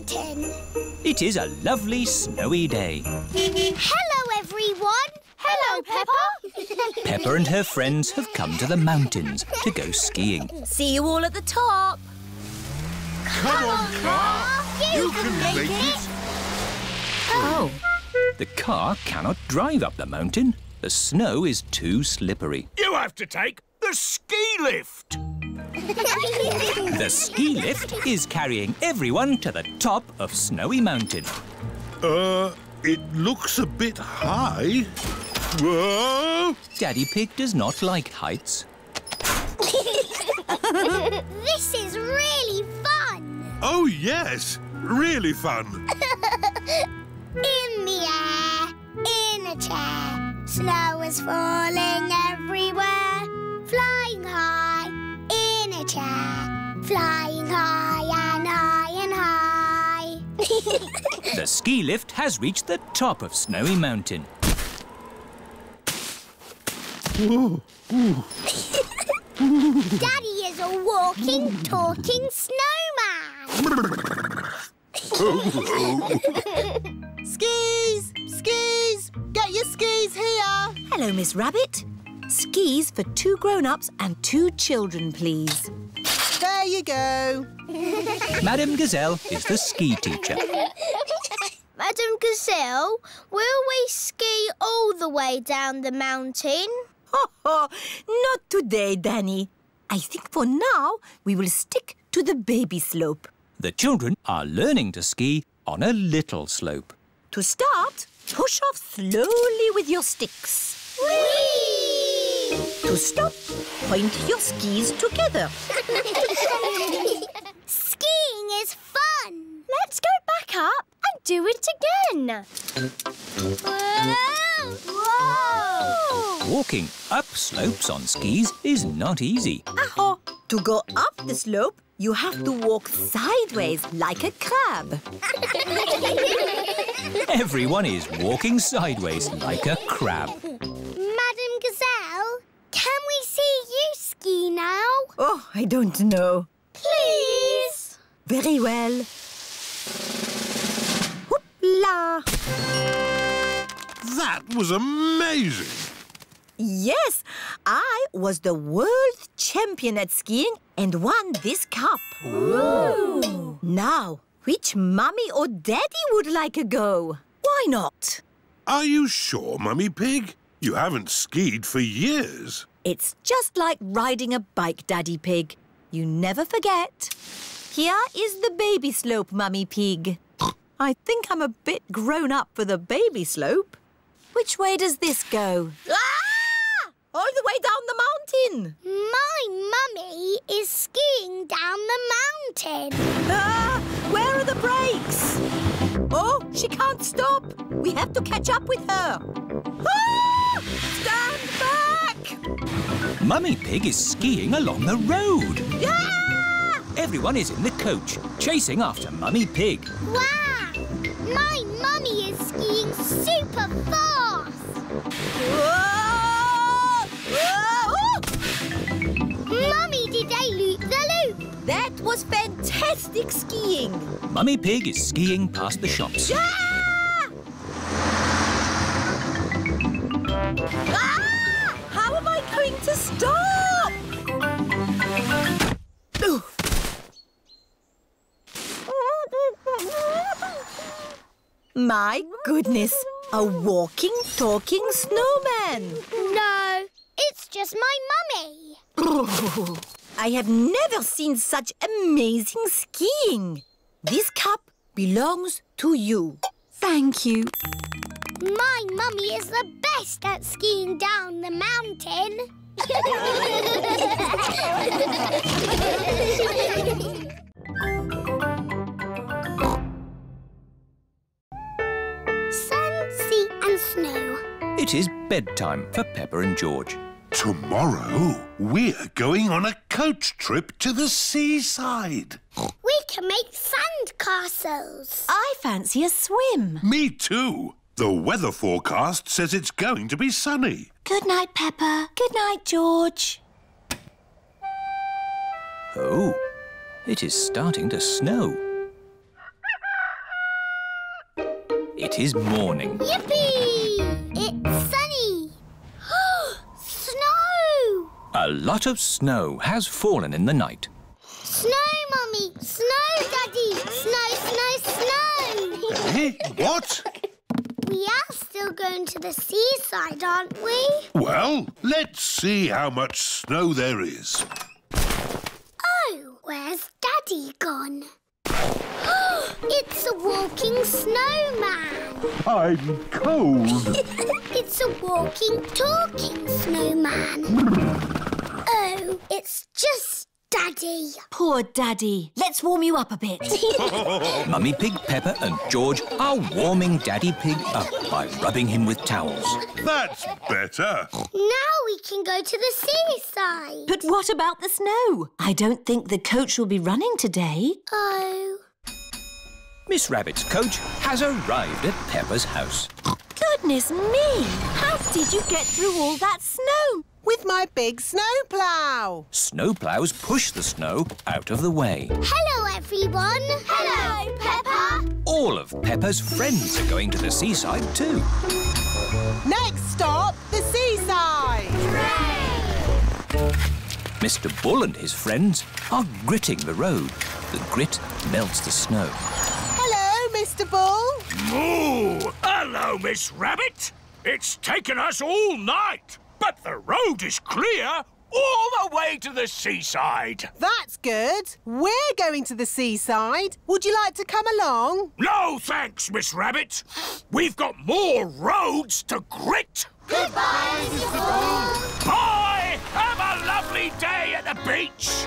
mountain. It is a lovely snowy day. Hello, everyone. Hello, Peppa. Peppa and her friends have come to the mountains to go skiing. See you all at the top. Come on, car. You, can make it. Oh, The car cannot drive up the mountain. The snow is too slippery. You have to take the ski lift. The ski lift is carrying everyone to the top of Snowy Mountain. Uh, it looks a bit high. Whoa! Daddy Pig does not like heights. This is really fun. Oh, yes. Really fun. In the air, in a chair. Snow is falling everywhere. Flying high, in a chair. Flying high and high and high. The ski lift has reached the top of Snowy Mountain. Daddy is a walking, talking snowman. Skis! Skis! Get your skis here! hello, Miss Rabbit. Skis for two grown-ups and two children, please. There you go. Madame Gazelle is the ski teacher. Madame Gazelle, will we ski all the way down the mountain? Oh, not today, Danny. I think for now we will stick to the baby slope. The children are learning to ski on a little slope. To start, push off slowly with your sticks. Whee! To stop, point your skis together. Skiing is fun. Let's go back up and do it again. Whoa! Whoa! Walking up slopes on skis is not easy. Aho. To go up the slope, you have to walk sideways like a crab. Everyone is walking sideways like a crab. You ski now? Oh, I don't know. Please? Very well. Whoop-la! That was amazing. Yes, I was the world champion at skiing and won this cup. Now, which mummy or daddy would like a go? Why not? Are you sure, Mummy Pig? You haven't skied for years. It's just like riding a bike, Daddy Pig. You never forget. Here is the baby slope, Mummy Pig. I think I'm a bit grown up for the baby slope. Which way does this go? Ah! All the way down the mountain. My mummy is skiing down the mountain. Ah! Where are the brakes? Oh, she can't stop. We have to catch up with her. Ah! Stand back! Mummy Pig is skiing along the road. Ah! Everyone is in the coach, chasing after Mummy Pig. Wow! My mummy is skiing super fast. Whoa! Whoa! Mummy did a loop the loop. That was fantastic skiing. Mummy Pig is skiing past the shops. Ah! Ah! To stop? Ooh. My goodness, a walking, talking snowman. No, it's just my mummy. I have never seen such amazing skiing. This cup belongs to you. Thank you. My mummy is the best at skiing down the mountain. Sun, sea and snow. It is bedtime for Peppa and George. Tomorrow, we're going on a coach trip to the seaside. We can make sand castles. I fancy a swim. Me too. The weather forecast says it's going to be sunny. Good night, Peppa. Good night, George. Oh, it is starting to snow. it is morning. Yippee! It's sunny. Snow! A lot of snow has fallen in the night. Snow, Mummy! Snow, Daddy! Snow, snow, snow! Eh? What? we are still going to the seaside, aren't we? Well, let's see how much snow there is. Oh, where's Daddy gone? it's a walking snowman. I'm cold. It's a walking, talking snowman. oh, it's just Daddy. Poor Daddy. Let's warm you up a bit. Mummy Pig, Peppa and George are warming Daddy Pig up by rubbing him with towels. That's better. Now we can go to the seaside. but what about the snow? I don't think the coach will be running today. Oh, Miss Rabbit's coach has arrived at Peppa's house. Goodness me! How did you get through all that snow? With my big snowplow. Snowplows push the snow out of the way. hello everyone. Hello, Peppa. All of Peppa's friends are going to the seaside too. Next stop, the seaside. Mr. Bull and his friends are gritting the road. The grit melts the snow. Hello, Mr. Bull. Moo! Hello, Miss Rabbit. It's taken us all night, but the road is clear all the way to the seaside. That's good. We're going to the seaside. Would you like to come along? No thanks, Miss Rabbit. We've got more roads to grit. Goodbye, Mrs. Bull. Bye! Have a lovely day at the beach.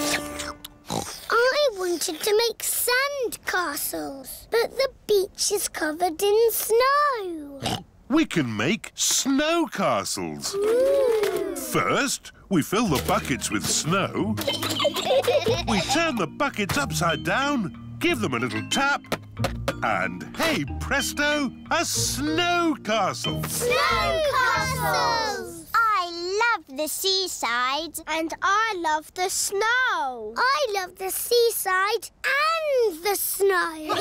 Wanted to make sand castles, but the beach is covered in snow. We can make snow castles. Mm. First, we fill the buckets with snow. We turn the buckets upside down, give them a little tap, and hey presto, a snow castle. Snow castles! I love the seaside. And I love the snow. I love the seaside and the snow.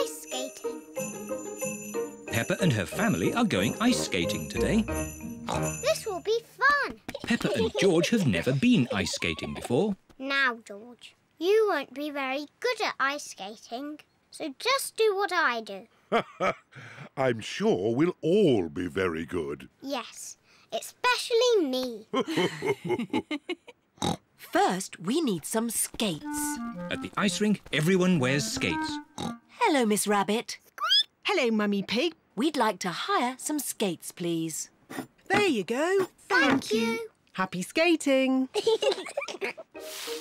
Ice skating. Peppa and her family are going ice skating today. This will be fun. Peppa and George have never been ice skating before. Now, George, you won't be very good at ice skating, so just do what I do. I'm sure we'll all be very good. Yes, especially me. First, we need some skates. At the ice rink, everyone wears skates. Hello, Miss Rabbit. Hello, Mummy Pig. We'd like to hire some skates, please. There you go. Thank you. Happy skating.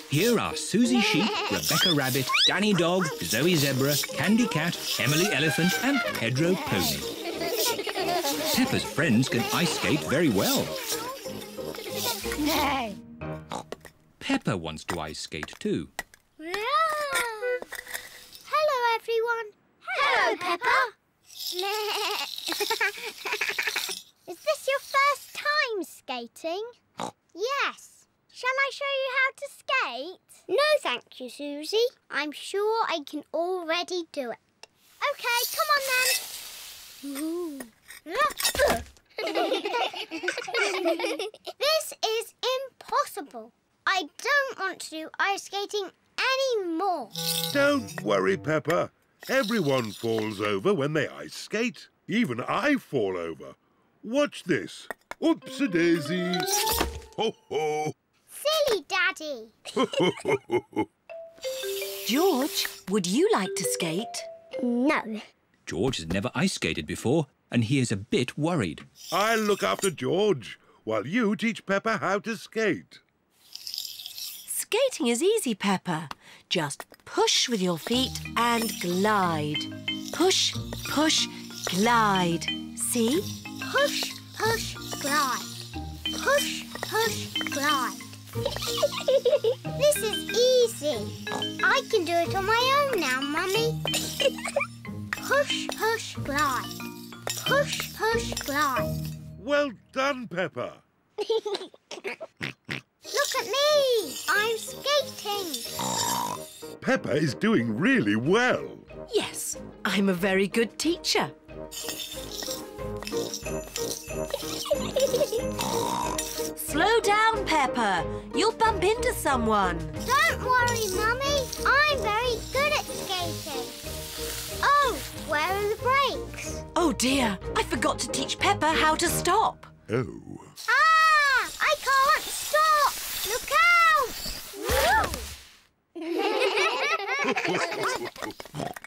Here are Suzy Sheep, Rebecca Rabbit, Danny Dog, Zoe Zebra, Candy Cat, Emily Elephant and Pedro Pony. Peppa's friends can ice skate very well. Peppa wants to ice skate too. Hello, everyone. Hello, Peppa. Is this your first time skating? Yes. Shall I show you how to skate? No, thank you, Suzy. I'm sure I can already do it. Okay, come on then. this is impossible. I don't want to do ice skating anymore. Don't worry, Peppa. Everyone falls over when they ice skate. Even I fall over. Watch this. Oops-a-daisy. Ho ho. Silly Daddy. George, would you like to skate? No. George has never ice skated before and he is a bit worried. I'll look after George while you teach Peppa how to skate. Skating is easy, Peppa. Just push with your feet and glide. Push, push, glide. See? Push, push, glide. Push, push, glide. this is easy. I can do it on my own now, Mummy. push, push, glide. Push, push, glide. Well done, Peppa. Look at me. I'm skating. Peppa is doing really well. Yes, I'm a very good teacher. Slow down, Peppa. You'll bump into someone. Don't worry, Mummy. I'm very good at skating. Oh, where are the brakes? Oh dear, I forgot to teach Peppa how to stop. Oh. Ah! I can't stop! Look out!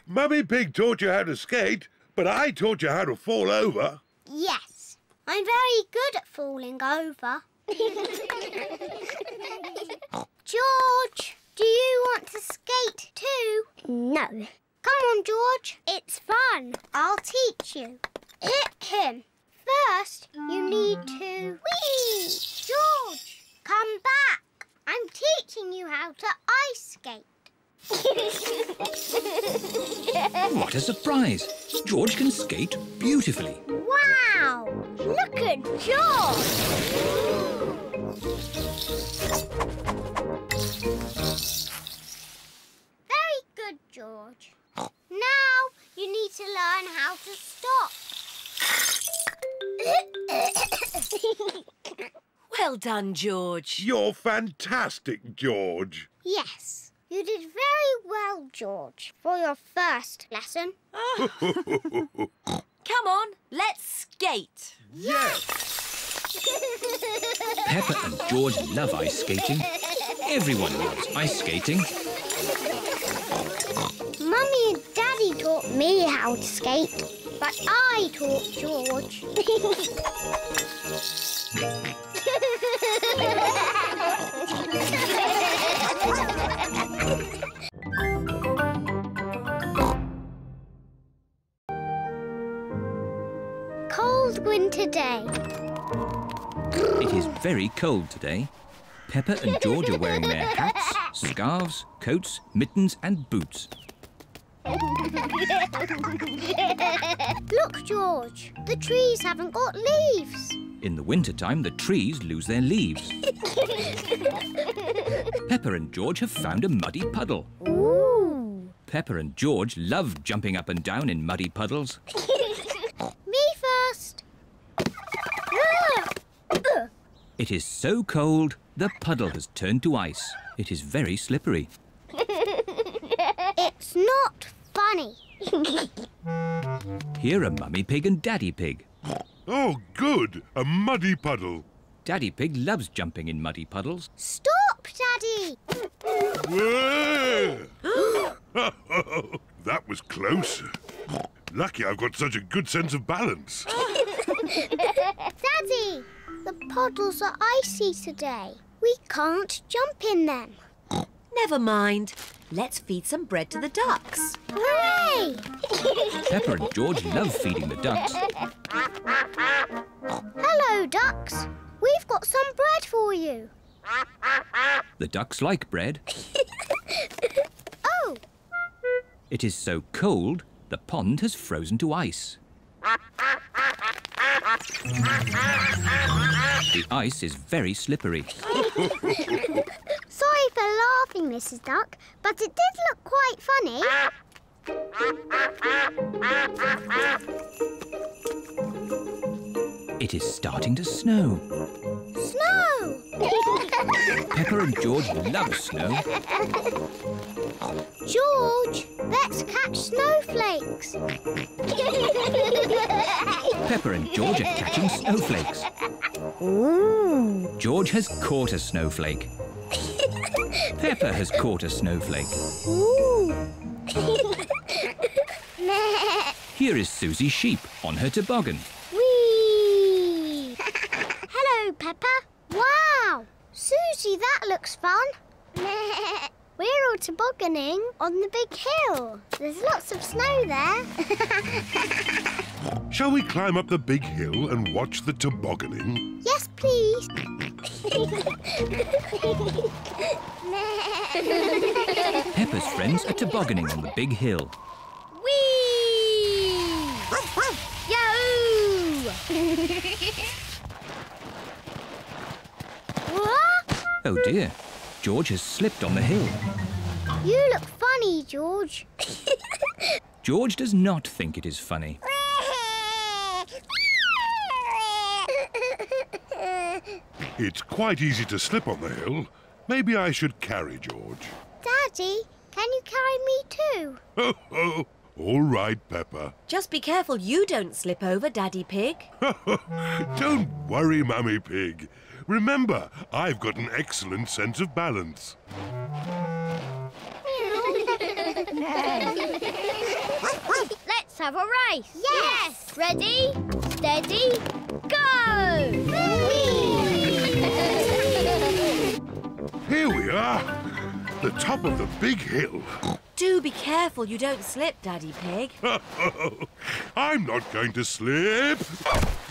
Mummy Pig taught you how to skate, but I taught you how to fall over. yes, I'm very good at falling over. George, do you want to skate too? No. Come on, George. It's fun. I'll teach you. Hit him. First, you need to... Whee! George, come back. I'm teaching you how to ice skate. What a surprise! George can skate beautifully. Wow! Look at George! Very good, George. Now you need to learn how to stop. Well done, George. You're fantastic, George. yes, you did very well, George, for your first lesson. Come on, let's skate. Yes. Peppa and George love ice skating. Everyone loves ice skating. Mummy and Daddy taught me how to skate, but I taught George. Cold winter day. It is very cold today. Peppa and George are wearing their hats, scarves, coats, mittens and boots. Look, George, the trees haven't got leaves. In the wintertime, the trees lose their leaves. Peppa and George have found a muddy puddle. Ooh. Peppa and George love jumping up and down in muddy puddles. Me first. Ah! It is so cold, the puddle has turned to ice. It is very slippery. It's not funny. Here are Mummy Pig and Daddy Pig. Oh, good. A muddy puddle. Daddy Pig loves jumping in muddy puddles. Stop, Daddy. That was close. Lucky I've got such a good sense of balance. Daddy, the puddles are icy today. We can't jump in them. Never mind. Let's feed some bread to the ducks. Hooray! Peppa and George love feeding the ducks. Hello, ducks. We've got some bread for you. The ducks like bread. Oh, It is so cold, the pond has frozen to ice. The ice is very slippery. sorry for laughing, Mrs. Duck, but it did look quite funny. It is starting to snow. Snow! Peppa and George love snow. George, let's catch snowflakes. Peppa and George are catching snowflakes. Ooh. George has caught a snowflake. Peppa has caught a snowflake. Ooh. Here is Suzy Sheep on her toboggan. Whee! Hello, Peppa. Wow! Suzy, that looks fun. We're all tobogganing on the big hill. There's lots of snow there. Shall we climb up the big hill and watch the tobogganing? yes, please. Peppa's friends are tobogganing on the big hill. Whee! Yahoo! What? Oh dear, George has slipped on the hill. You look funny, George. George does not think it is funny. It's quite easy to slip on the hill. Maybe I should carry George. Daddy, can you carry me too? Ho, ho. All right, Peppa. Just be careful you don't slip over, Daddy Pig. Don't worry, Mummy Pig. Remember, I've got an excellent sense of balance. Let's have a race. Yes. Ready, steady, go! Here we are, the top of the big hill. Do be careful you don't slip, Daddy Pig. I'm not going to slip.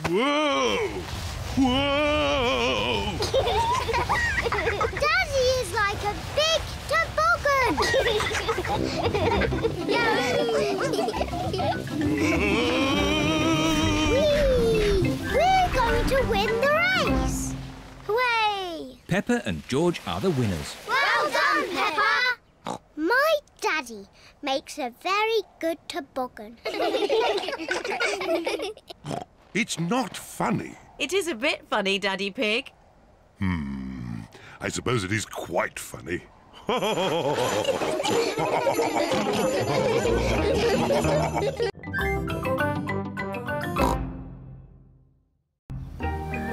Whoa! Whoa! Daddy is like a big toboggan. Whee! We're going to win the race. Hooray! Peppa and George are the winners. Well done, Peppa. My daddy makes a very good toboggan. It's not funny. It is a bit funny, Daddy Pig. Hmm. I suppose it is quite funny.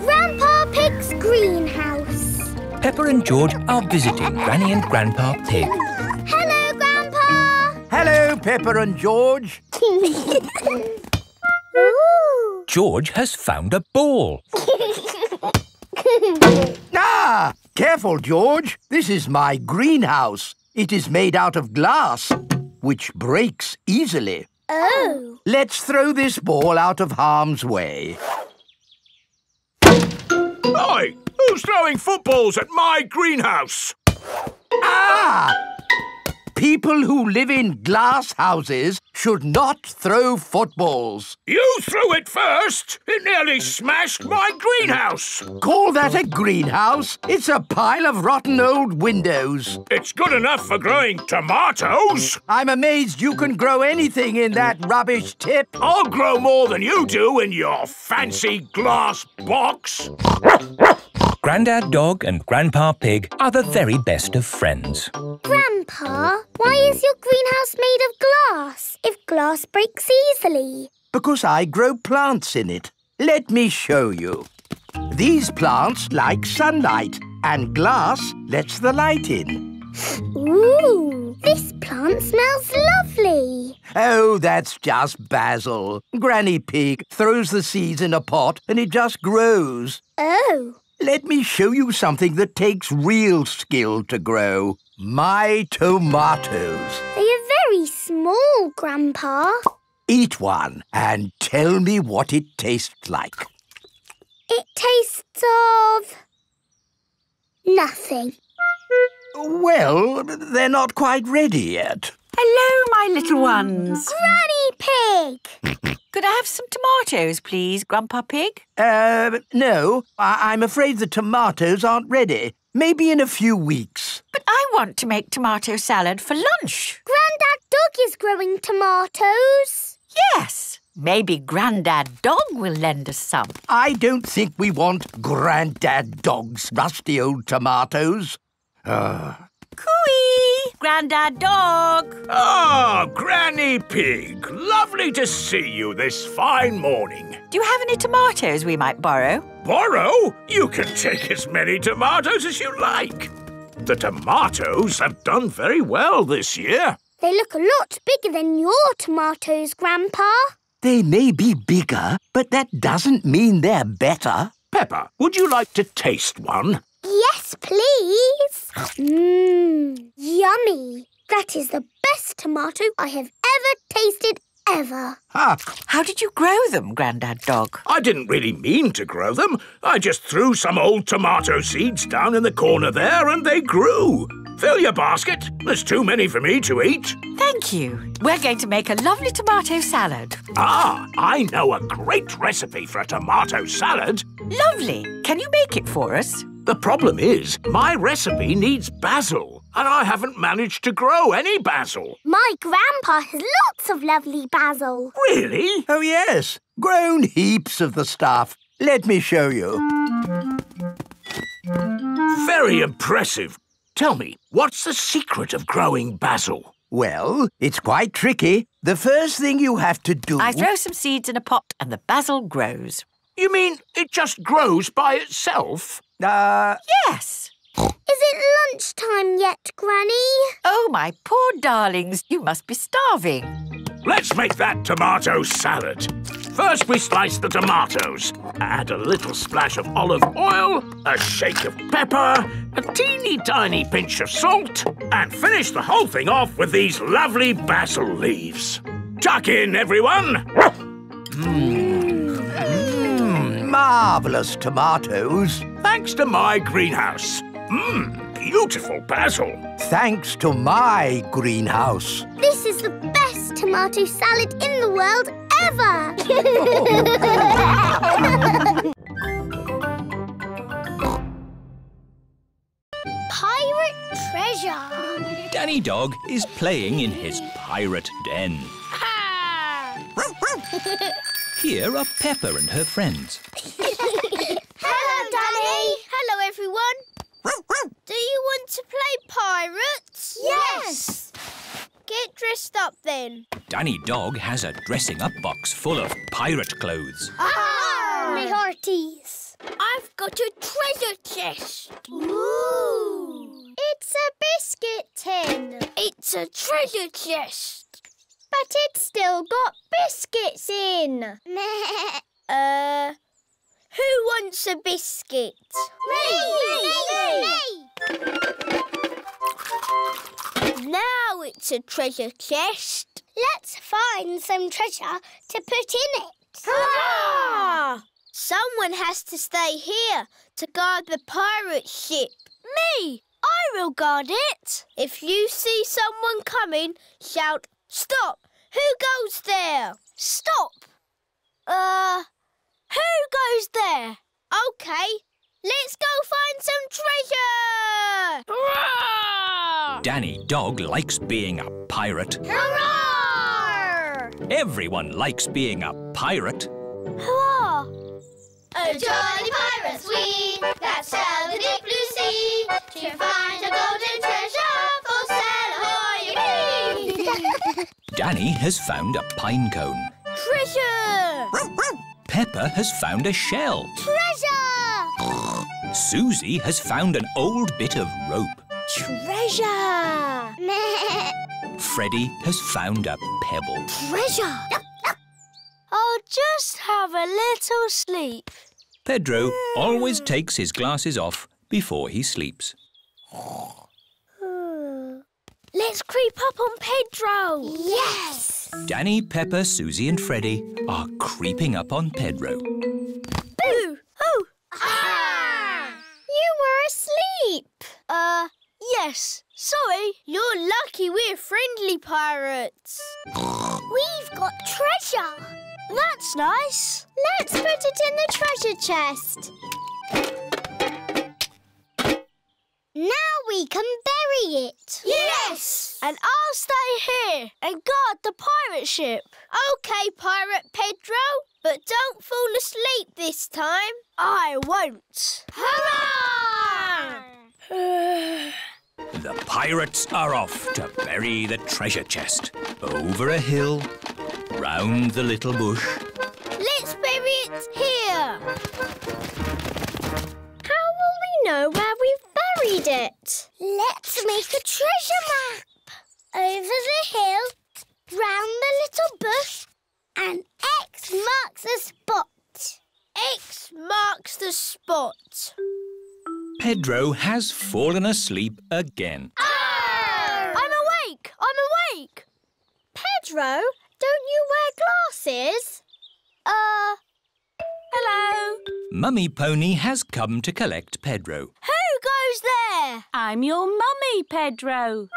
Grandpa Pig's greenhouse. Peppa and George are visiting Granny and Grandpa Pig. Hello, Grandpa. Hello, Peppa and George. Ooh. George has found a ball. Ah! Careful, George. This is my greenhouse. It is made out of glass, which breaks easily. Oh. Let's throw this ball out of harm's way. Oi! Who's throwing footballs at my greenhouse? Ah! People who live in glass houses should not throw footballs. You threw it first! It nearly smashed my greenhouse! Call that a greenhouse? It's a pile of rotten old windows. It's good enough for growing tomatoes! I'm amazed you can grow anything in that rubbish tip. I'll grow more than you do in your fancy glass box! Grandad Dog and Grandpa Pig are the very best of friends. Grandpa, why is your greenhouse made of glass if glass breaks easily? Because I grow plants in it. Let me show you. These plants like sunlight, and glass lets the light in. Ooh, this plant smells lovely. Oh, that's just basil. Granny Pig throws the seeds in a pot and it just grows. Oh, Let me show you something that takes real skill to grow. My tomatoes. they are very small, Grandpa. Eat one and tell me what it tastes like. It tastes of Nothing. Well, they're not quite ready yet. Hello, my little ones. Granny Pig! Could I have some tomatoes, please, Grandpa Pig? Uh, no, I- I'm afraid the tomatoes aren't ready. Maybe in a few weeks. But I want to make tomato salad for lunch. Grandad Dog is growing tomatoes. Yes. Maybe Grandad Dog will lend us some. I don't think we want Grandad Dog's rusty old tomatoes. Cooey! Grandad Dog! Ah, Granny Pig. Lovely to see you this fine morning. Do you have any tomatoes we might borrow? Borrow? You can take as many tomatoes as you like. The tomatoes have done very well this year. They look a lot bigger than your tomatoes, Grandpa. They may be bigger, but that doesn't mean they're better. Peppa, would you like to taste one? Yes, please. Mmm, yummy. That is the best tomato I have ever tasted ever. Ha! How did you grow them, Grandad Dog? I didn't really mean to grow them. I just threw some old tomato seeds down in the corner there and they grew. Fill your basket. There's too many for me to eat. Thank you. We're going to make a lovely tomato salad. Ah, I know a great recipe for a tomato salad. Lovely. Can you make it for us? The problem is, my recipe needs basil, and I haven't managed to grow any basil. My grandpa has lots of lovely basil. Really? Oh, yes. Grown heaps of the stuff. Let me show you. Very impressive. Tell me, what's the secret of growing basil? Well, it's quite tricky. The first thing you have to do... I throw some seeds in a pot and the basil grows. You mean it just grows by itself? Uh, Yes. Is it lunchtime yet, Granny? Oh, my poor darlings, you must be starving. Let's make that tomato salad. First, we slice the tomatoes. Add a little splash of olive oil, a shake of pepper, a teeny tiny pinch of salt, and finish the whole thing off with these lovely basil leaves. Tuck in, everyone! Marvellous tomatoes. Thanks to my greenhouse. Mmm, beautiful basil. Thanks to my greenhouse. This is the best tomato salad in the world ever. Pirate treasure. Danny Dog is playing in his pirate den. Here are Peppa and her friends. Hello, Danny. Hello, everyone. Do you want to play pirates? Yes. Get dressed up then. Danny Dog has a dressing up box full of pirate clothes. Ah, My hearties. I've got a treasure chest. Ooh. It's a biscuit tin. It's a treasure chest. But it's still got biscuits in. Uh, who wants a biscuit? Me, me, me! Now it's a treasure chest. Let's find some treasure to put in it. Hurrah! Someone has to stay here to guard the pirate ship. Me! I will guard it. If you see someone coming, shout, Stop! Who goes there? Stop! Uh, who goes there? Okay, let's go find some treasure! Hurrah! Danny Dog likes being a pirate. Hurrah! Everyone likes being a pirate. Hurrah! A jolly pirates we that sail the deep blue sea to find a golden treasure for sail ahoy! Danny has found a pine cone. Treasure! Peppa has found a shell. treasure! Suzy has found an old bit of rope. Treasure! Freddy has found a pebble. Treasure! I'll just have a little sleep. Pedro always takes his glasses off before he sleeps. Let's creep up on Pedro. yes! Danny, Peppa, Suzy and Freddy are creeping up on Pedro. Boo! Oh! Ah! You were asleep! Uh, yes. Sorry. You're lucky we're friendly pirates. We've got treasure. That's nice. Let's put it in the treasure chest. Now we can bury it. Yes! And I'll stay here and guard the pirate ship. OK, Pirate Pedro, but don't fall asleep this time. I won't. Hurrah! The pirates are off to bury the treasure chest. Over a hill, round the little bush. Let's bury it here. How will we know where we've buried it? Let's make a treasure map. Over the hill, round the little bush, and X marks the spot. X marks the spot. Pedro has fallen asleep again. I'm awake! I'm awake! Pedro, don't you wear glasses? Uh, hello? Mummy Pony has come to collect Pedro. Who goes there? I'm your mummy, Pedro.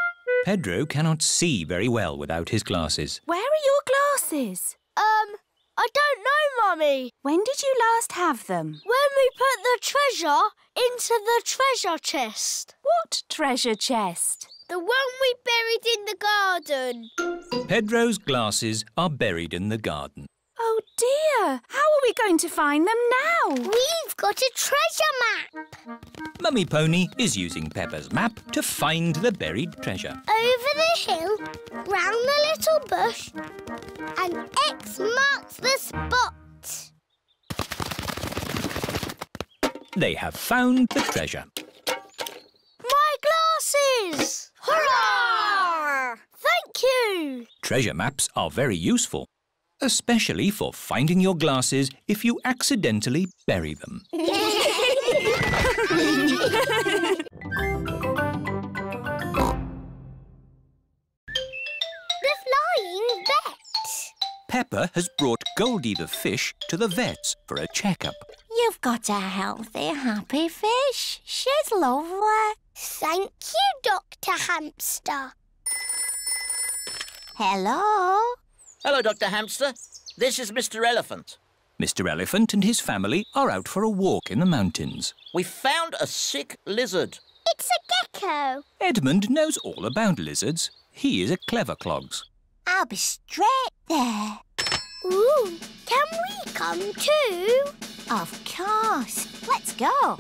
Pedro cannot see very well without his glasses. Where are your glasses? Um, I don't know, Mummy. When did you last have them? When we put the treasure into the treasure chest. What treasure chest? The one we buried in the garden. Pedro's glasses are buried in the garden. Oh dear! How are we going to find them now? We've got a treasure map. Mummy Pony is using Peppa's map to find the buried treasure. Over the hill, round the little bush, and X marks the spot. They have found the treasure. My glasses! Hurrah! Thank you! Treasure maps are very useful, especially for finding your glasses if you accidentally bury them. The flying vet. Peppa has brought Goldie the fish to the vet's for a checkup. You've got a healthy, happy fish. She's lovely. Thank you, Dr. Hamster. Hello? Hello, Dr. Hamster. This is Mr. Elephant. Mr. Elephant and his family are out for a walk in the mountains. We found a sick lizard. It's a gecko. Edmund knows all about lizards. He is a clever clogs. I'll be straight there. Ooh, can we come too? Of course. Let's go. Are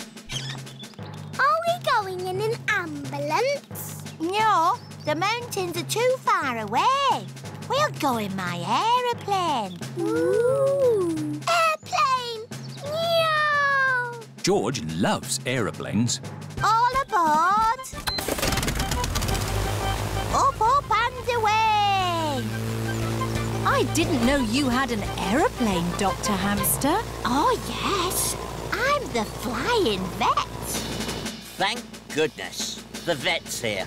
we going in an ambulance? No, the mountains are too far away. We'll go in my aeroplane. Ooh. Airplane! Meow! George loves aeroplanes. All aboard. Up, up and away. I didn't know you had an aeroplane, Dr. Hamster. Oh, yes. I'm the flying vet. Thank goodness. The vet's here.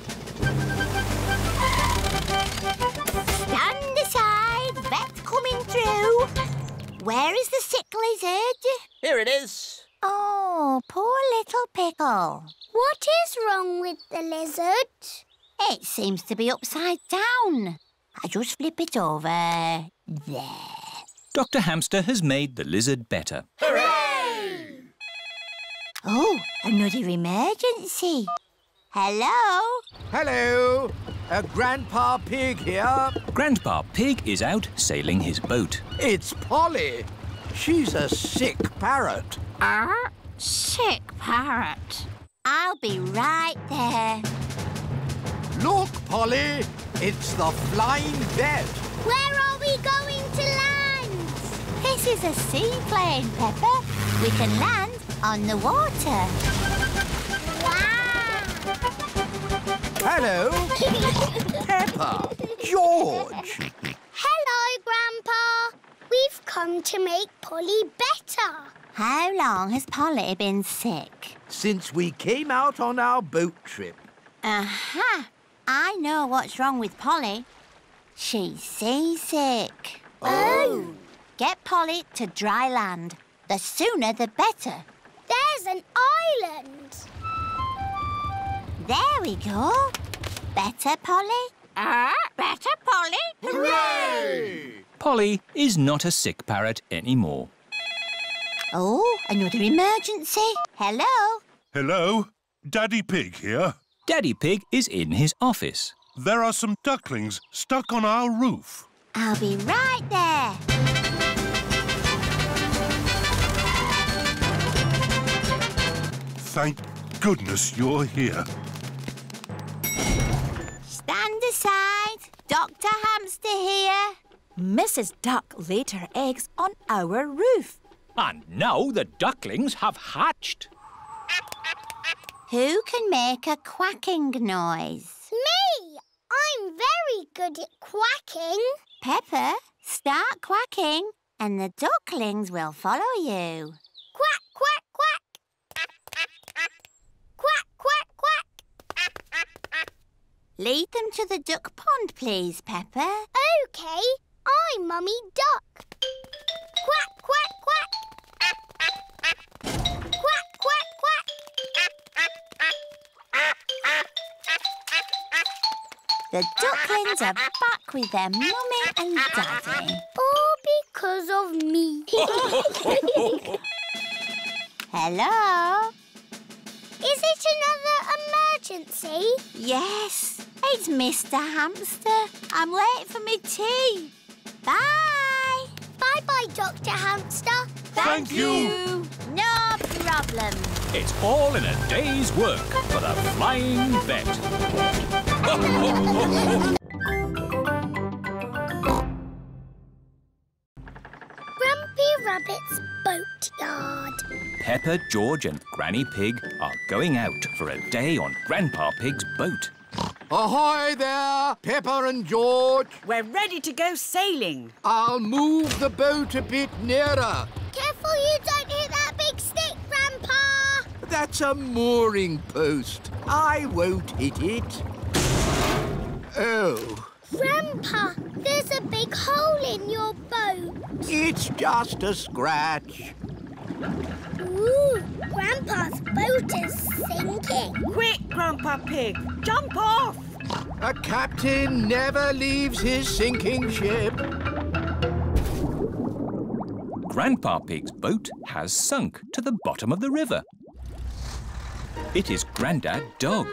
Where is the sick lizard? Here it is. Oh, poor little pickle. What is wrong with the lizard? It seems to be upside down. I just flip it over. There. Dr. Hamster has made the lizard better. Hooray! Oh, another emergency. Hello? Hello. Uh, Grandpa Pig here. Grandpa Pig is out sailing his boat. It's Polly. She's a sick parrot. Ah, sick parrot. I'll be right there. Look, Polly. It's the flying vet. Where are we going to land? This is a seaplane, Peppa. We can land on the water. Wow! Hello. Peppa. George. Hello, Grandpa. We've come to make Polly better. How long has Polly been sick? Since we came out on our boat trip. Aha! I know what's wrong with Polly. She's seasick. Oh. Get Polly to dry land. The sooner the better. There's an island. There we go. Better, Polly? Ah, better, Polly. Hooray! Polly is not a sick parrot anymore. Oh, another emergency. Hello? Hello? Daddy Pig here. Daddy Pig is in his office. There are some ducklings stuck on our roof. I'll be right there. Thank goodness you're here. Dr. Hamster here. Mrs. Duck laid her eggs on our roof. And now the ducklings have hatched. Who can make a quacking noise? Me! I'm very good at quacking. Peppa, start quacking and the ducklings will follow you. Quack, quack, quack. Quack, quack, quack. Lead them to the duck pond, please, Peppa. OK, I'm Mummy Duck. Quack, quack, quack. Quack, quack, quack. The ducklings are back with their mummy and daddy. All because of me. Hello? Is it another emergency? Yes, it's Mr. Hamster. I'm late for my tea. Bye. Bye-bye, Dr. Hamster. Thank you. No problem. It's all in a day's work for the Flying Vet. Grampy Rabbit's boatyard. Peppa, George and Granny Pig are going out for a day on Grandpa Pig's boat. Ahoy there, Peppa and George. We're ready to go sailing. I'll move the boat a bit nearer. Careful you don't hit that big stick, Grandpa. That's a mooring post. I won't hit it. Oh, Grandpa, there's a big hole in your boat. it's just a scratch. Ooh, Grandpa's boat is sinking. Quick, Grandpa Pig, jump off. A captain never leaves his sinking ship. Grandpa Pig's boat has sunk to the bottom of the river. It is Grandad Dog.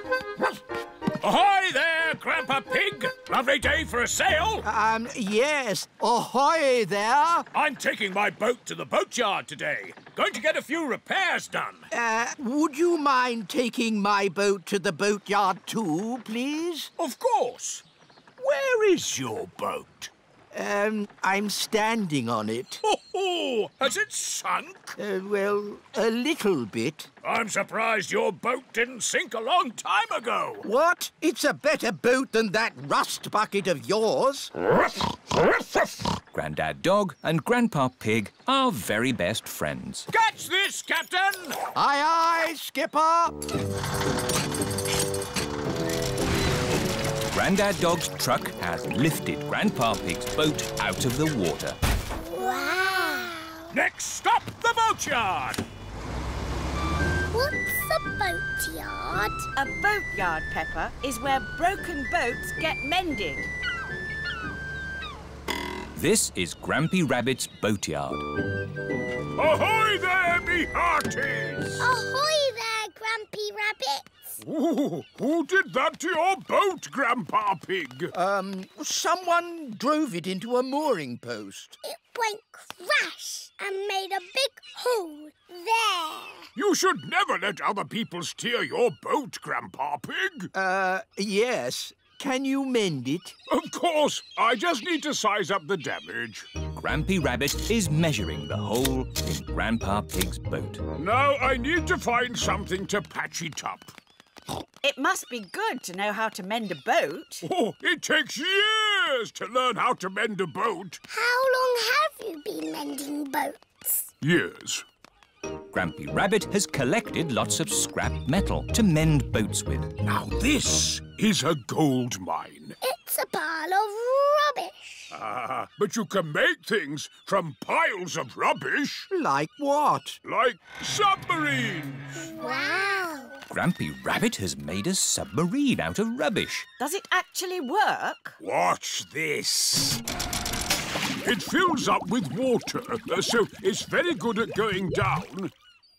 Ahoy there, Grandpa Pig! Lovely day for a sail. Um, yes. Ahoy there. I'm taking my boat to the boatyard today. Going to get a few repairs done. Uh, would you mind taking my boat to the boatyard too, please? Of course. Where is your boat? Um, I'm standing on it. Oh, oh has it sunk? Uh, well, a little bit. I'm surprised your boat didn't sink a long time ago. What? It's a better boat than that rust bucket of yours. Grandad Dog and Grandpa Pig are very best friends. Catch this, Captain! Aye, aye, Skipper. Grandad Dog's truck has lifted Grandpa Pig's boat out of the water. Wow. Next stop, the boatyard. What's a boatyard? A boatyard, Peppa, is where broken boats get mended. This is Grampy Rabbit's boatyard. Ahoy there, me hearties! Ahoy there, Grampy Rabbit. Ooh, who did that to your boat, Grandpa Pig? Um, someone drove it into a mooring post. It went crash and made a big hole there. You should never let other people steer your boat, Grandpa Pig. Uh, yes. Can you mend it? Of course. I just need to size up the damage. Grampy Rabbit is measuring the hole in Grandpa Pig's boat. Now I need to find something to patch it up. It must be good to know how to mend a boat. Oh, it takes years to learn how to mend a boat. How long have you been mending boats? Years. Grampy Rabbit has collected lots of scrap metal to mend boats with. Now this is a gold mine. It's a pile of rubbish. Ah, but you can make things from piles of rubbish. Like what? Like submarines. Wow. Grampy Rabbit has made a submarine out of rubbish. Does it actually work? Watch this. It fills up with water, so it's very good at going down,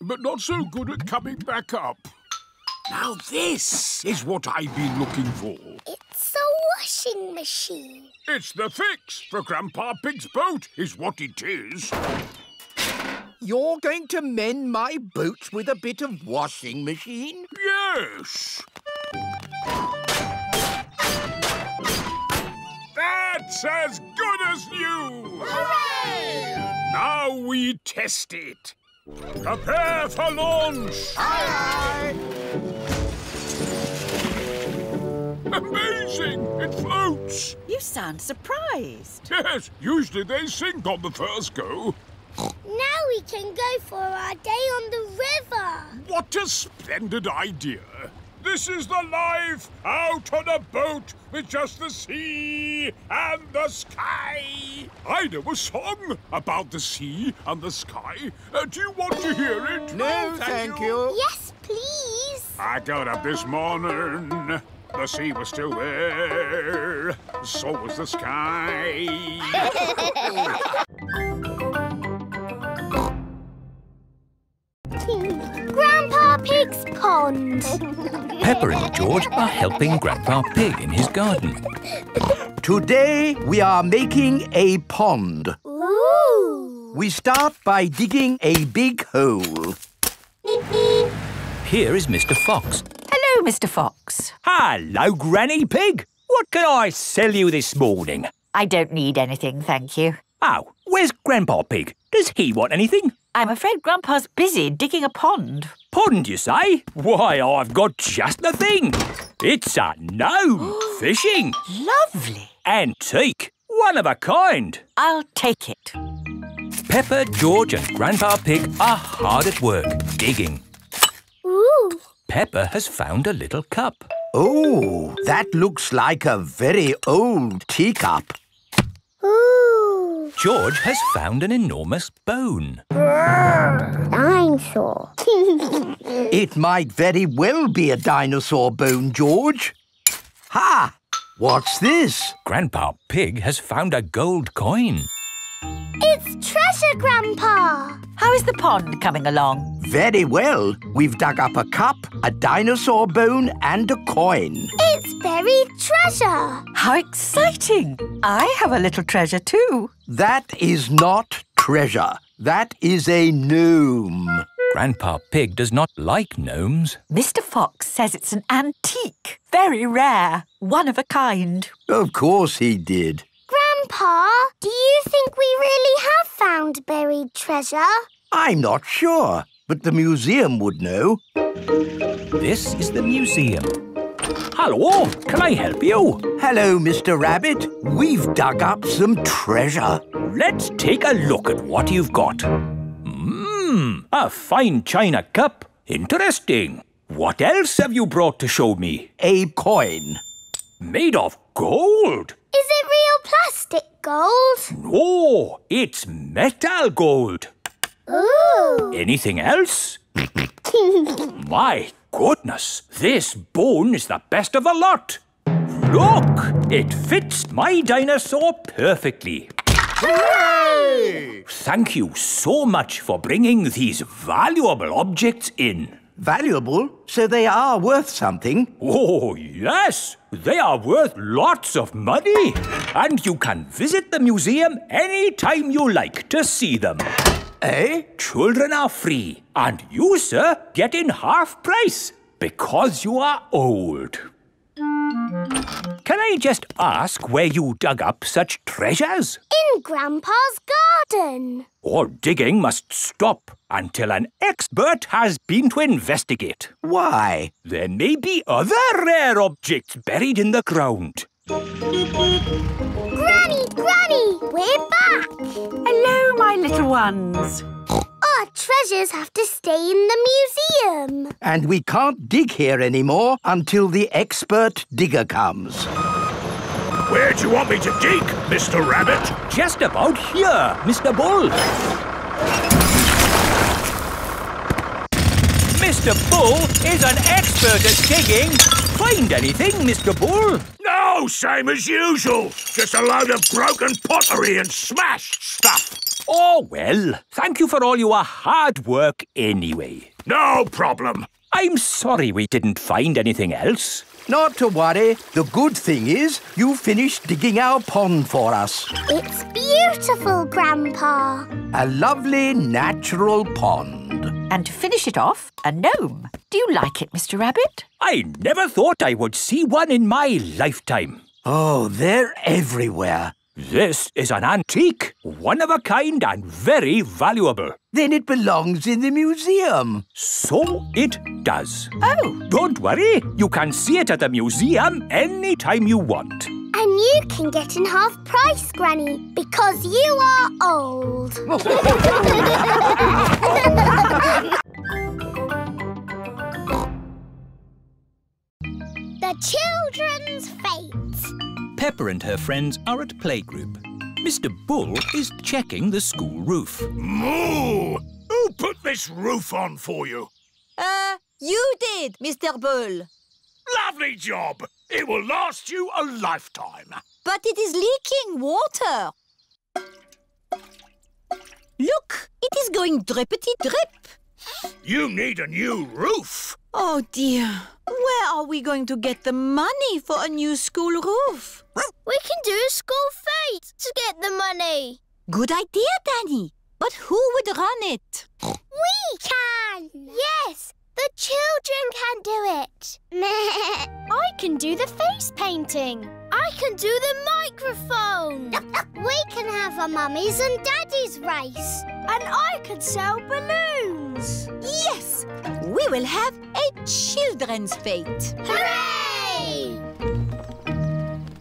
but not so good at coming back up. Now this is what I've been looking for. It's a washing machine. It's the fix for Grandpa Pig's boat, is what it is. You're going to mend my boots with a bit of washing machine? Yes. That's as good as new! Hooray! Now we test it. Prepare for launch! Aye, Amazing! It floats! You sound surprised. Yes, usually they sink on the first go. Now we can go for our day on the river. What a splendid idea! This is the life out on a boat with just the sea and the sky. I know a song about the sea and the sky. Uh, do you want to hear it? No, thank you. Yes, please. I got up this morning. The sea was still there. So was the sky. Grandpa Pig's pond. Peppa and George are helping Grandpa Pig in his garden. Today we are making a pond. Ooh. We start by digging a big hole. Here is Mr. Fox. Hello, Mr. Fox. Hello, Granny Pig. What can I sell you this morning? I don't need anything, thank you. Oh, where's Grandpa Pig? Does he want anything? I'm afraid Grandpa's busy digging a pond. Pond, you say? Why, I've got just the thing. It's a gnome fishing. Lovely. Antique. One of a kind. I'll take it. Peppa, George and Grandpa Pig are hard at work, digging. Ooh. Peppa has found a little cup. Oh, that looks like a very old teacup. Ooh. George has found an enormous bone. Dinosaur. It might very well be a dinosaur bone, George. Ha! What's this? Grandpa Pig has found a gold coin. It's treasure, Grandpa. How is the pond coming along? Very well. We've dug up a cup, a dinosaur bone and a coin. It's buried treasure. How exciting! I have a little treasure too. That is not treasure. That is a gnome. Grandpa Pig does not like gnomes. Mr. Fox says it's an antique, very rare, one of a kind. Of course he did. Grandpa, do you think we really have found buried treasure? I'm not sure, but the museum would know. This is the museum. Hello, can I help you? Hello, Mr. Rabbit. We've dug up some treasure. Let's take a look at what you've got. Mmm, a fine china cup. Interesting. What else have you brought to show me? A coin. Made of gold. Is it real plastic gold? No, it's metal gold. Ooh. Anything else? My goodness, this bone is the best of the lot. Look, it fits my dinosaur perfectly. Hooray! Thank you so much for bringing these valuable objects in. Valuable, so they are worth something. Oh, yes, they are worth lots of money. And you can visit the museum any time you like to see them. Eh? Children are free, and you, sir, get in half price because you are old. Can I just ask where you dug up such treasures? In Grandpa's garden. All digging must stop until an expert has been to investigate. Why? There may be other rare objects buried in the ground. Granny, Granny, we're back. Hello, my little ones. Our treasures have to stay in the museum. And we can't dig here anymore until the expert digger comes. Where do you want me to dig, Mr. Rabbit? Just about here, Mr. Bull. Mr. Mr. Bull is an expert at digging. Find anything, Mr. Bull? No, same as usual. Just a load of broken pottery and smashed stuff. Oh, well, thank you for all your hard work anyway. No problem. I'm sorry we didn't find anything else. Not to worry. The good thing is you finished digging our pond for us. It's beautiful, Grandpa. A lovely natural pond. And to finish it off, a gnome. Do you like it, Mr. Rabbit? I never thought I would see one in my lifetime. Oh, they're everywhere. This is an antique, one of a kind and very valuable. Then it belongs in the museum. So it does. Oh. Don't worry, you can see it at the museum any time you want. And you can get in half price, Granny, because you are old. the Children's Fete. Peppa and her friends are at playgroup. Mr. Bull is checking the school roof. Moo! Who put this roof on for you? Uh, you did, Mr. Bull. Lovely job. It will last you a lifetime. But it is leaking water. Look, it is going drippity drip. You need a new roof. Oh dear. Where are we going to get the money for a new school roof? We can do a school fete to get the money. Good idea, Danny. But who would run it? We can. Yes, the children can do it. I can do the face painting. I can do the microphone. we can have a mummies and daddies race. And I can sell balloons. Yes, we will have a children's fete. Hooray!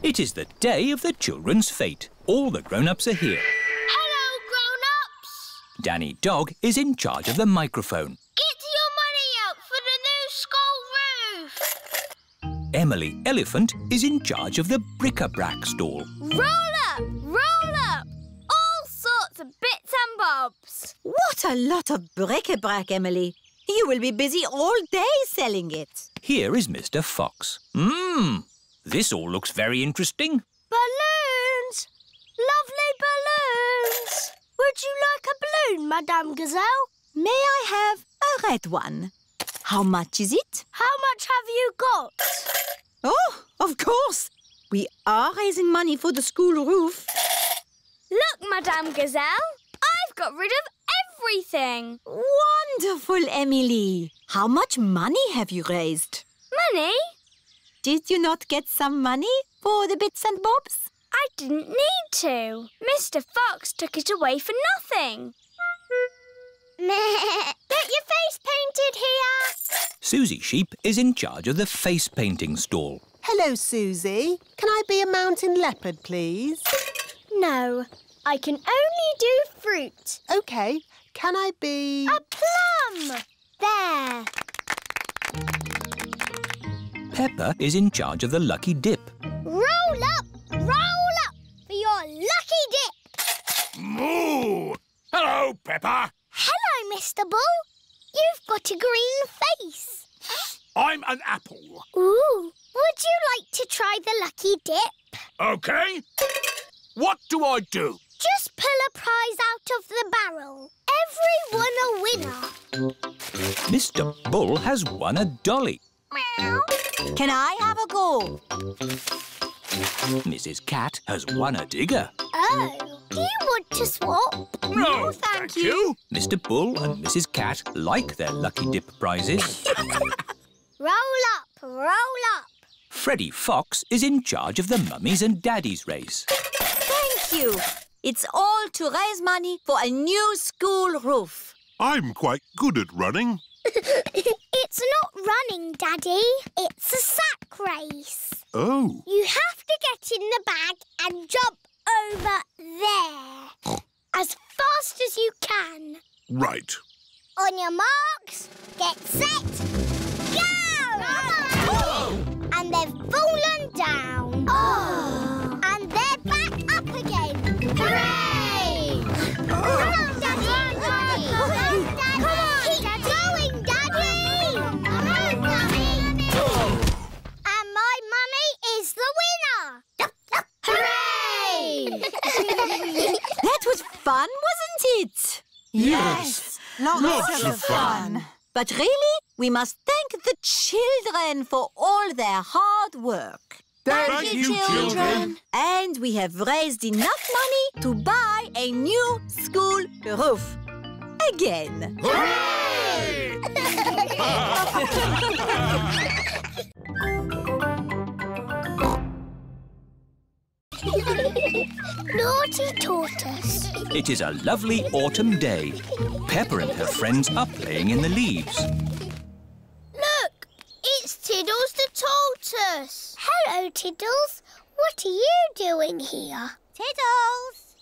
It is the day of the children's fete. All the grown-ups are here. Hello, grown-ups. Danny Dog is in charge of the microphone. Get your money out for the new school roof. Emily Elephant is in charge of the bric-a-brac stall. Roll up, roll up. All sorts of bits and bobs. What a lot of bric-a-brac, Emily. You will be busy all day selling it. Here is Mr. Fox. Mmm, this all looks very interesting. Balloons! Lovely balloons! Would you like a balloon, Madame Gazelle? May I have a red one? How much is it? How much have you got? Oh, of course. We are raising money for the school roof. Look, Madame Gazelle, I've got rid of everything. Wonderful, Emily. How much money have you raised? Money? Did you not get some money for the bits and bobs? I didn't need to. Mr. Fox took it away for nothing. Get your face painted here. Suzy Sheep is in charge of the face painting stall. Hello, Suzy. Can I be a mountain leopard, please? No, I can only do fruit. OK. Can I be... A plum! There. Peppa is in charge of the lucky dip. Roll up, roll up for your lucky dip. Moo! Hello, Peppa. Hello, Mr. Bull. You've got a green face. I'm an apple. Ooh, would you like to try the lucky dip? OK. What do I do? Just pull a prize out of the barrel. Everyone a winner. Mr. Bull has won a dolly. Can I have a go? Mrs. Cat has won a digger. Oh, do you want to swap? No, thank, you. Mr. Bull and Mrs. Cat like their lucky dip prizes. Roll up, roll up. Freddy Fox is in charge of the mummies and daddies race. Thank you. It's all to raise money for a new school roof. I'm quite good at running. it's not running, Daddy. It's a sack race. Oh. You have to get in the bag and jump over there. as fast as you can. Right. On your marks, get set, go! And they've fallen down. Oh. Hooray! Come on, Daddy! Come on, Keep going, Daddy! Come on, And my Mummy is the winner! Hooray! that was fun, wasn't it? Yes, lots, lots of, of fun. fun. But really, we must thank the children for all their hard work. Thank Thank you, you, children. children. And we have raised enough money to buy a new school roof. Again. Naughty tortoise. It is a lovely autumn day. Peppa and her friends are playing in the leaves. Look, it's Tiddles the tortoise. Hello, Tiddles. What are you doing here? Tiddles!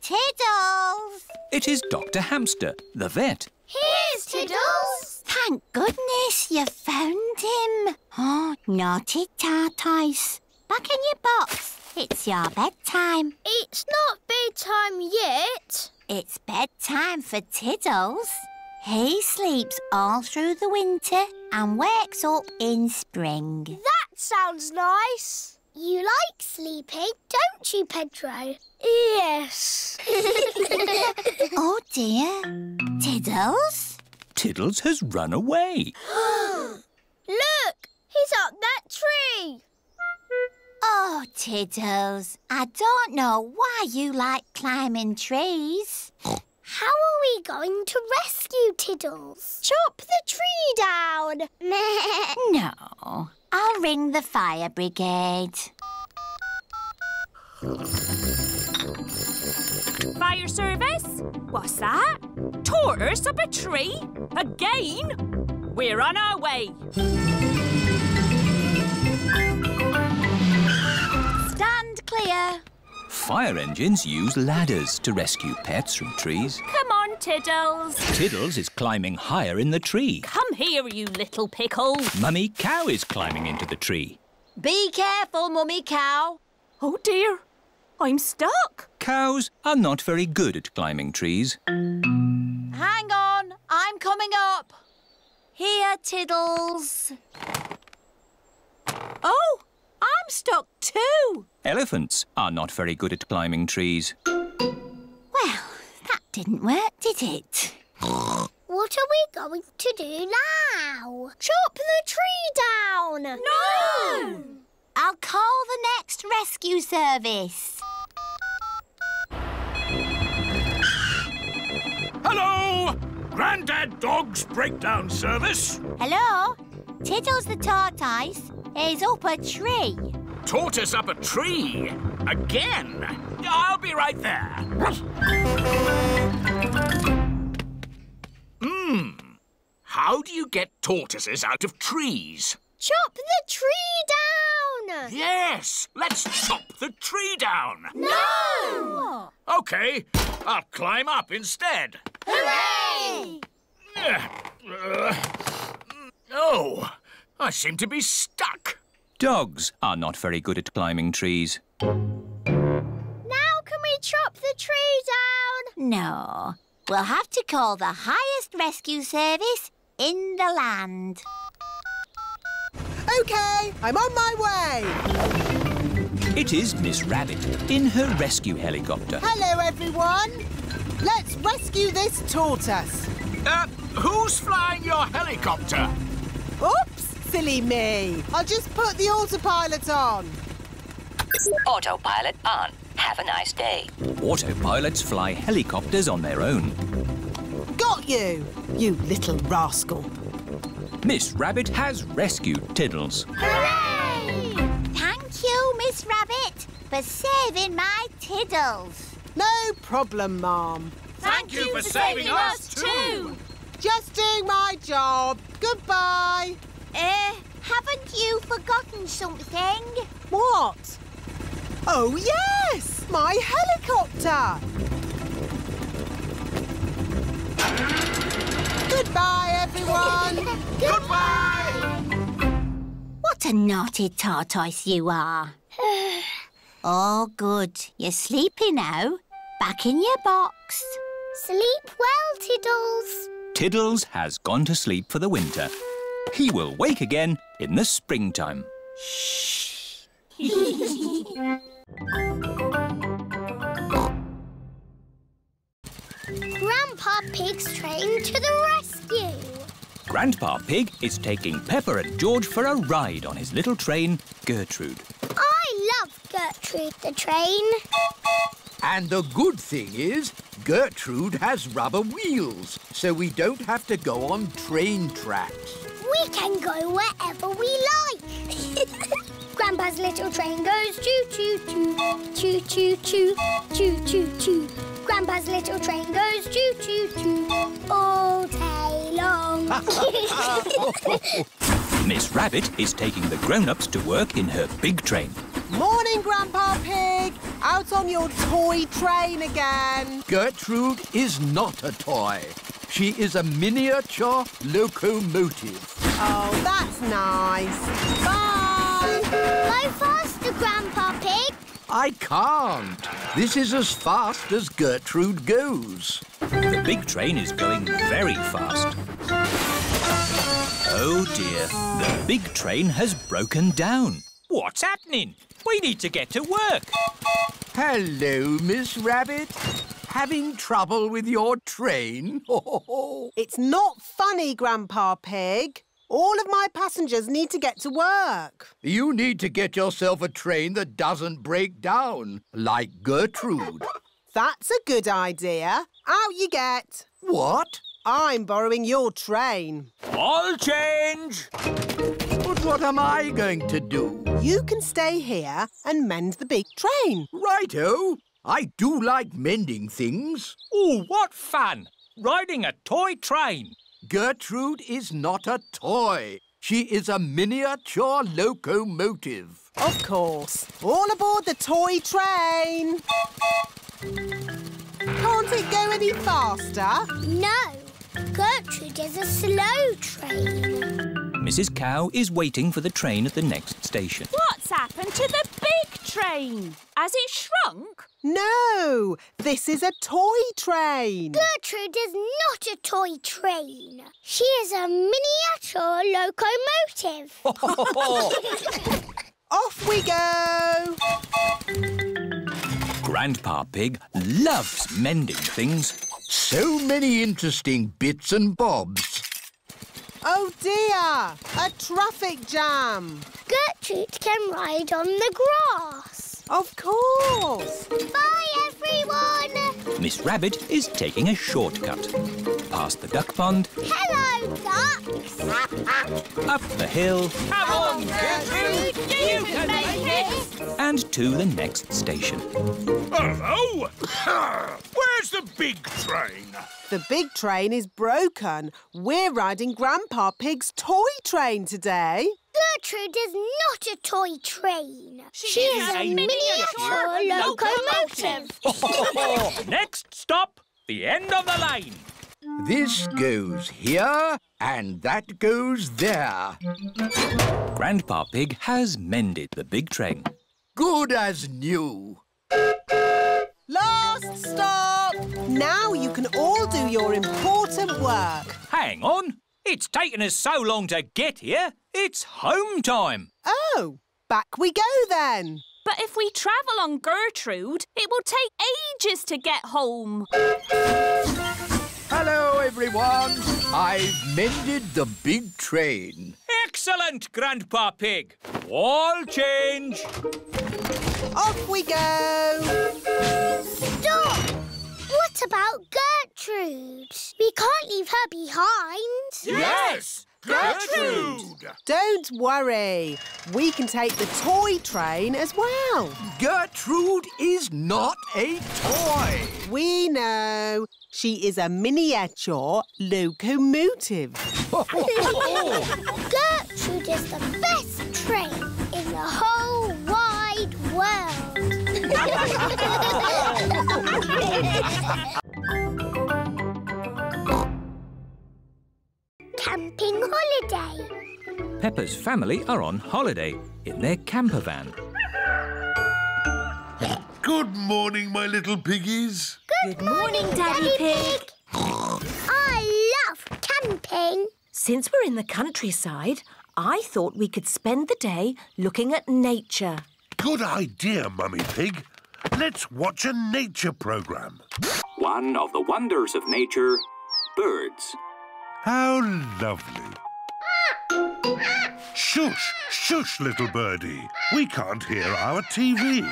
Tiddles! It is Dr. Hamster, the vet. Here's Tiddles. Thank goodness you found him. Oh, naughty tortoise. Back in your box. It's your bedtime. It's not bedtime yet. It's bedtime for Tiddles. He sleeps all through the winter and wakes up in spring. That sounds nice. You like sleeping, don't you, Pedro? Yes. oh dear. Tiddles? Tiddles has run away. Look, he's up that tree. Oh, Tiddles, I don't know why you like climbing trees. How are we going to rescue Tiddles? Chop the tree down. no, I'll ring the fire brigade. Fire service? What's that? Tortoise up a tree? Again? We're on our way. Stand clear. Fire engines use ladders to rescue pets from trees. Come on, Tiddles. Tiddles is climbing higher in the tree. Come here, you little pickle. Mummy Cow is climbing into the tree. Be careful, Mummy Cow. Oh, dear. I'm stuck. Cows are not very good at climbing trees. Hang on, I'm coming up. Here, Tiddles. Oh, I'm stuck too. Elephants are not very good at climbing trees. Well, that didn't work, did it? What are we going to do now? Chop the tree down. No! I'll call the next rescue service. Hello! Grandad Dog's Breakdown Service. Hello? Tiddles the tortoise is up a tree. Tortoise up a tree. Again. I'll be right there. Hmm. How do you get tortoises out of trees? Chop the tree down. Yes, let's chop the tree down. No! Okay, I'll climb up instead. Hooray! Oh, I seem to be stuck. Dogs are not very good at climbing trees. Now can we chop the tree down? No. We'll have to call the highest rescue service in the land. OK, I'm on my way. It is Miss Rabbit in her rescue helicopter. Hello, everyone. Let's rescue this tortoise. Uh, who's flying your helicopter? Oops, silly me. I'll just put the autopilot on. Autopilot on. Have a nice day. Autopilots fly helicopters on their own. Got you, you little rascal. Miss Rabbit has rescued Tiddles. Hooray! Thank you, Miss Rabbit, for saving my Tiddles. No problem, Mom. Thank, you for saving us too. Just doing my job. Goodbye. Eh, haven't you forgotten something? What? Oh, yes! My helicopter! Goodbye, everyone! Goodbye! What a naughty tortoise you are. oh, good. You're sleepy now. Back in your box. Sleep well, Tiddles. Tiddles has gone to sleep for the winter. He will wake again in the springtime. Grandma Grandpa Pig's train to the rescue. Grandpa Pig is taking Peppa and George for a ride on his little train, Gertrude. I love Gertrude the train. And the good thing is, Gertrude has rubber wheels, so we don't have to go on train tracks. We can go wherever we like. Grandpa's little train goes choo choo choo, choo choo choo, choo choo choo. Grandpa's little train goes choo choo choo all day long. Miss Rabbit is taking the grown-ups to work in her big train. Morning, Grandpa Pig. Out on your toy train again. Gertrude is not a toy. She is a miniature locomotive. Oh, that's nice. Bye. Go faster, Grandpa Pig. I can't. This is as fast as Gertrude goes. The big train is going very fast. Oh dear, the big train has broken down. What's happening? We need to get to work. Hello, Miss Rabbit. Having trouble with your train? It's not funny, Grandpa Pig. All of my passengers need to get to work. you need to get yourself a train that doesn't break down, like Gertrude. That's a good idea. Out you get. What? I'm borrowing your train. I'll change. But what am I going to do? You can stay here and mend the big train. Righto. I do like mending things. Oh, what fun! Riding a toy train. Gertrude is not a toy. She is a miniature locomotive. Of course. All aboard the toy train. Can't it go any faster? No, Gertrude is a slow train. Mrs. Cow is waiting for the train at the next station. What's happened to the big train? Has it shrunk? No, this is a toy train. Gertrude is not a toy train. She is a miniature locomotive. Off we go. Grandpa Pig loves mending things. So many interesting bits and bobs. Oh dear, a traffic jam. Gertrude can ride on the grass. Of course. Bye, everyone. Miss Rabbit is taking a shortcut. Past the duck pond, Hello, ducks. up the hill, Come on, Gertrude! You can make it! and to the next station. Hello! Where's the big train? The big train is broken. We're riding Grandpa Pig's toy train today. Gertrude is not a toy train. She, is is a a miniature miniature locomotive. Next stop, the end of the line. This goes here, and that goes there. Grandpa Pig has mended the big train. Good as new. Last stop. Now you can all do your important work. Hang on. It's taken us so long to get here. It's home time. Oh, back we go then. But if we travel on Gertrude, it will take ages to get home. Hello, everyone. I've mended the big train. Excellent, Grandpa Pig. All change. Off we go. Stop! What about Gertrude? We can't leave her behind. Yes! Gertrude! Don't worry. We can take the toy train as well. Gertrude is not a toy. We know. She is a miniature locomotive. Gertrude is the best train in the whole wide world. Camping holiday. Peppa's family are on holiday in their camper van. Good morning, my little piggies. Good, morning, Daddy Pig. I love camping. Since we're in the countryside, I thought we could spend the day looking at nature. Good idea, Mummy Pig. Let's watch a nature program. one of the wonders of nature, birds. How lovely. Shush, shush, little birdie. We can't hear our TV.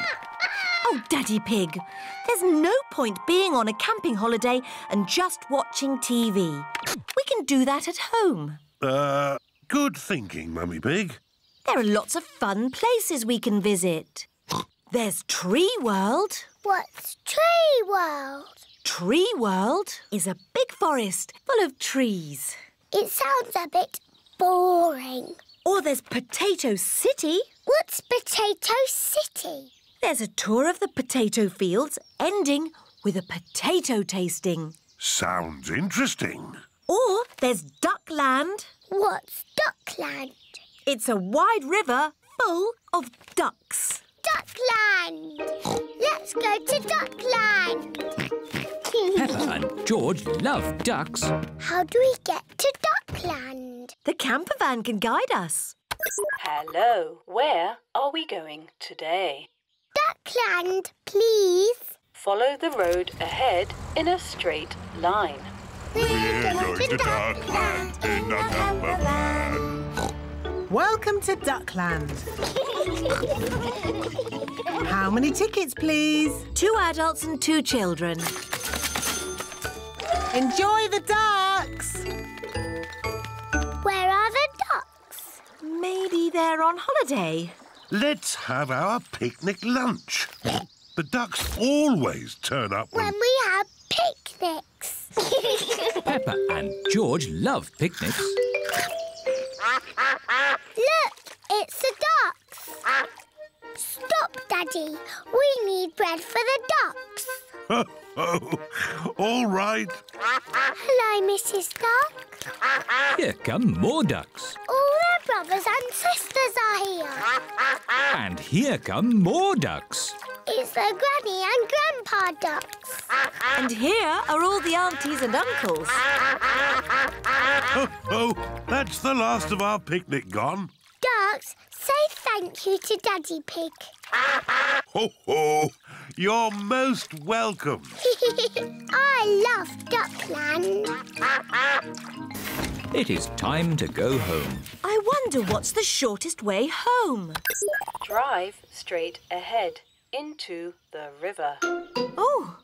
Oh, Daddy Pig, there's no point being on a camping holiday and just watching TV. We can do that at home. Uh, good thinking, Mummy Pig. There are lots of fun places we can visit. There's Tree World. What's Tree World? Tree World is a big forest full of trees. It sounds a bit boring. Or there's Potato City. What's Potato City? There's a tour of the potato fields ending with a potato tasting. Sounds interesting. Or there's Duckland. What's Duckland? It's a wide river full of ducks. Duckland! Let's go to Duckland! Peppa and George love ducks. How do we get to Duckland? The camper van can guide us. Hello, where are we going today? Duckland, please. Follow the road ahead in a straight line. We're going to Duckland in a camper van. Welcome to Duckland. How many tickets, please? Two adults and two children. Enjoy the ducks. Where are the ducks? Maybe they're on holiday. Let's have our picnic lunch. The ducks always turn up when... When we have picnics. Peppa and George love picnics. Look, it's the ducks. Stop, Daddy. We need bread for the ducks. All right. Hello, Mrs. Duck. Here come more ducks. All their brothers and sisters are here. And here come more ducks. It's the Granny and Grandpa ducks. And here are all the aunties and uncles. Oh, oh, that's the last of our picnic gone. Ducks, say thank you to Daddy Pig. Ho, ho. You're most welcome. I love Duckland. It is time to go home. I wonder what's the shortest way home. Drive straight ahead into the river. Oh,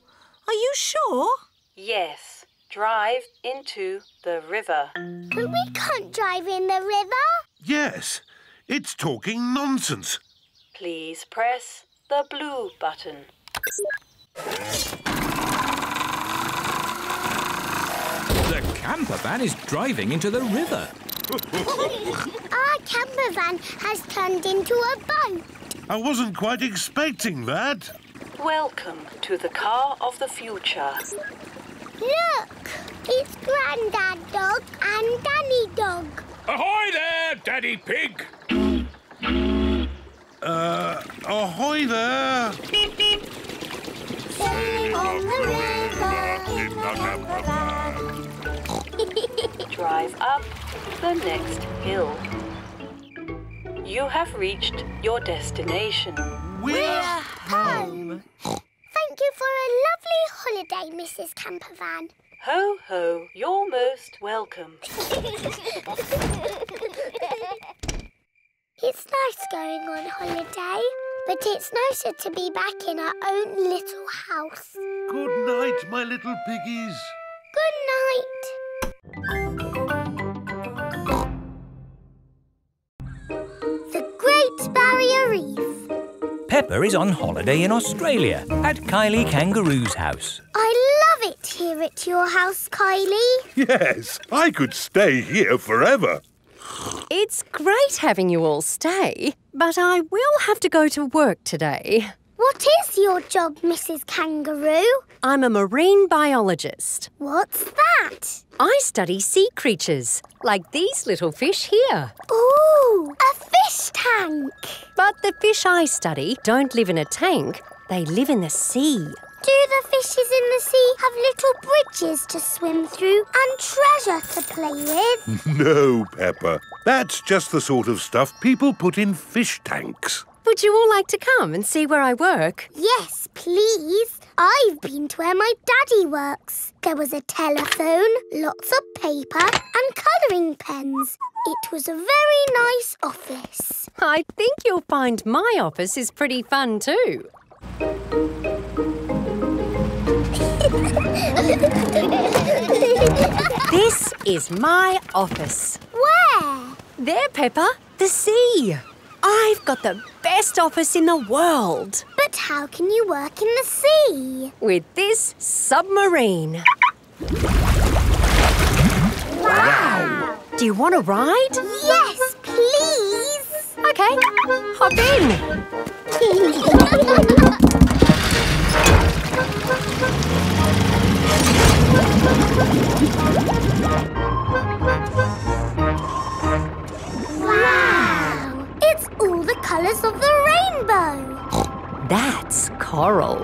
are you sure? Yes, drive into the river. But we can't drive in the river. Yes, it's talking nonsense. Please press the blue button. The camper van is driving into the river. Our camper van has turned into a boat. I wasn't quite expecting that. Welcome to the car of the future. Look, it's Grandad Dog and Danny Dog. Ahoy there, Daddy Pig! Uh, ahoy there. Sailing on the river in a camper van. Drive up the next hill. You have reached your destination. We're home. Thank you for a lovely holiday, Mrs. Campervan. Ho ho, you're most welcome. It's nice going on holiday, but it's nicer to be back in our own little house. Good night, my little piggies. Good night. The Great Barrier Reef. Peppa is on holiday in Australia at Kylie Kangaroo's house. I love it here at your house, Kylie. Yes, I could stay here forever. It's great having you all stay, but I will have to go to work today. What is your job, Mrs. Kangaroo? I'm a marine biologist. What's that? I study sea creatures, like these little fish here. Ooh, a fish tank. But the fish I study don't live in a tank, they live in the sea. Do the fishes in the sea have little bridges to swim through and treasure to play with? No, Peppa. That's just the sort of stuff people put in fish tanks. Would you all like to come and see where I work? Yes, please. I've been to where my daddy works. There was a telephone, lots of paper, and colouring pens. It was a very nice office. I think you'll find my office is pretty fun too. This is my office. Where? There, Peppa, the sea. I've got the best office in the world But how can you work in the sea? with this submarine. Wow! Do you want to ride? Yes, please! Okay, hop in. wow! It's all the colours of the rainbow. That's coral.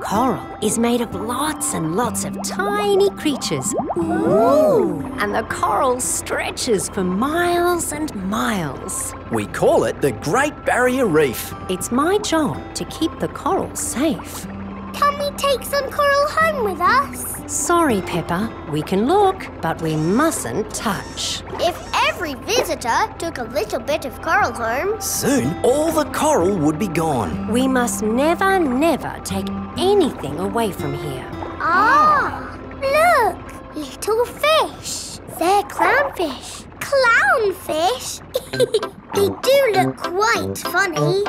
Coral is made of lots and lots of tiny creatures. Ooh! And the coral stretches for miles and miles. We call it the Great Barrier Reef. It's my job to keep the coral safe. Can we take some coral home with us? Sorry, Peppa. We can look, but we mustn't touch. If every visitor took a little bit of coral home, Soon, all the coral would be gone. We must never, never take anything away from here. Ah, look, little fish. They're clownfish. Clownfish? they do look quite funny.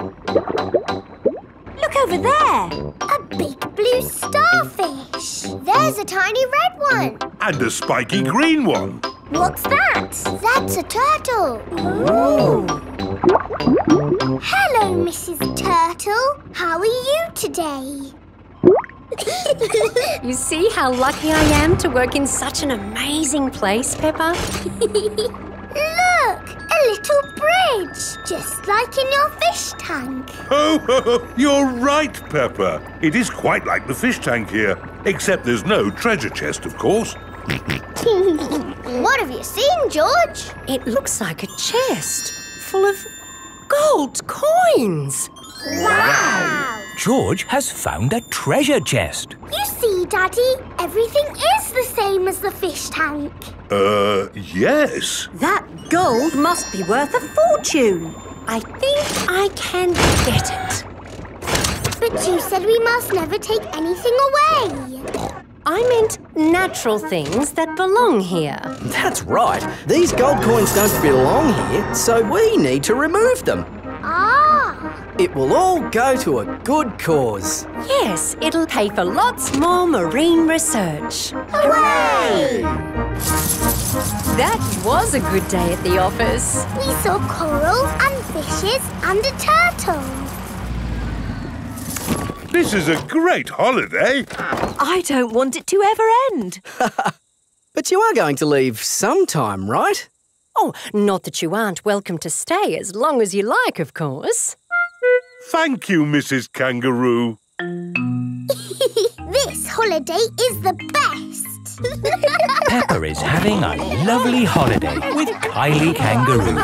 Look over there. A big blue starfish. There's a tiny red one. And a spiky green one. What's that? That's a turtle. Ooh. Hello, Mrs. Turtle. How are you today? You see how lucky I am to work in such an amazing place, Peppa? Look, a little bridge, just like in your fish tank. Oh, ho, ho, you're right, Peppa. It is quite like the fish tank here, except there's no treasure chest, of course. what have you seen, George? It looks like a chest full of gold coins. Wow! George has found a treasure chest. You see, Daddy, everything is the same as the fish tank. Uh, yes. That gold must be worth a fortune. I think I can get it. But you said we must never take anything away. I meant natural things that belong here. That's right. These gold coins don't belong here, so we need to remove them. Ah! It will all go to a good cause. Yes, it'll pay for lots more marine research. Hooray! That was a good day at the office. We saw coral and fishes and a turtle. This is a great holiday. I don't want it to ever end. But you are going to leave sometime, right? Oh, not that you aren't welcome to stay as long as you like, of course. Thank you, Mrs Kangaroo. this holiday is the best. Peppa is having a lovely holiday with Kylie Kangaroo.